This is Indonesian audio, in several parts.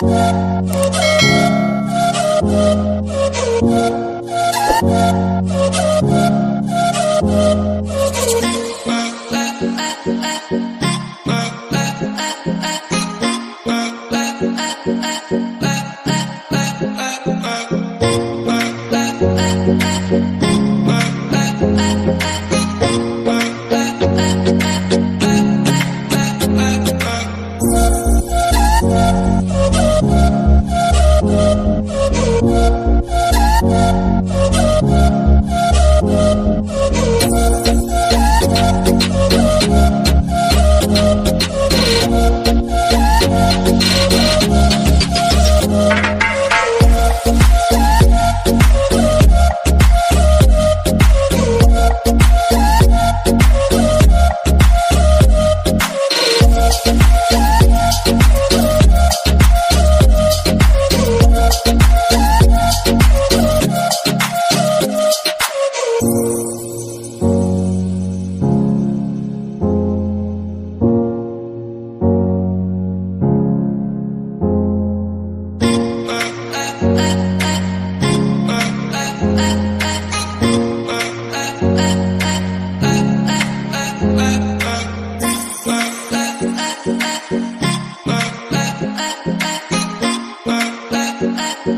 Bye.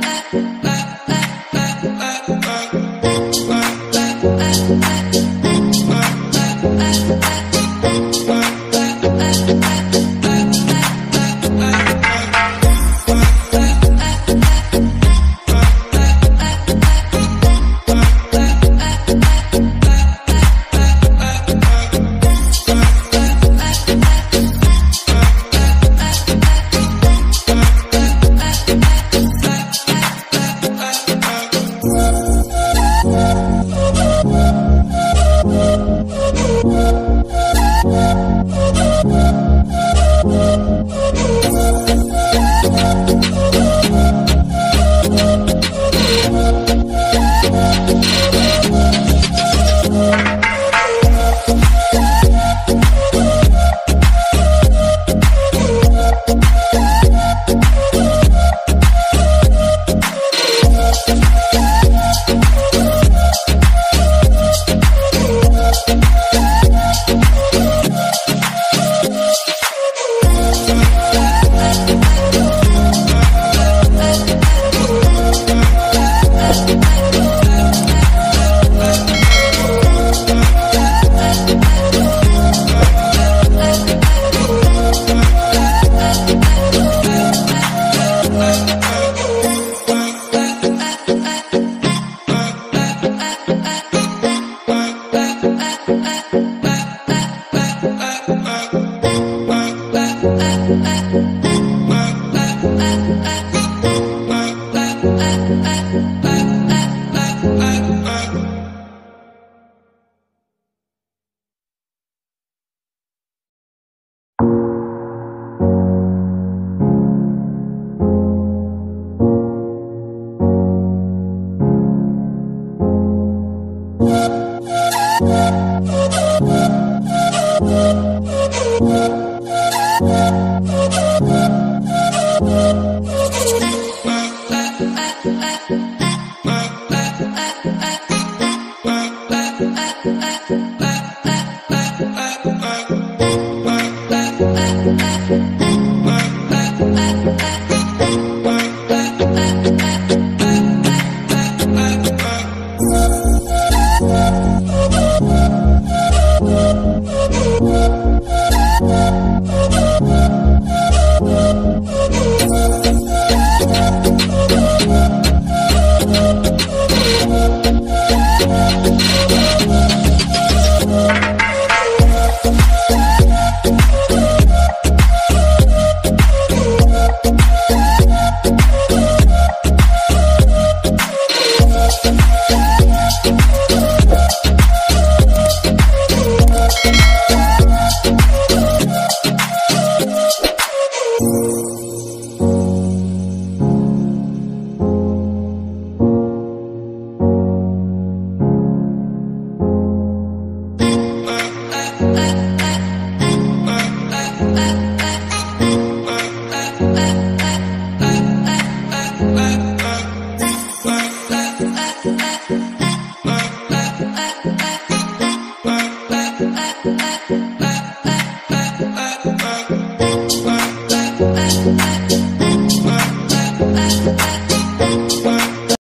la, la, la. uh, uh.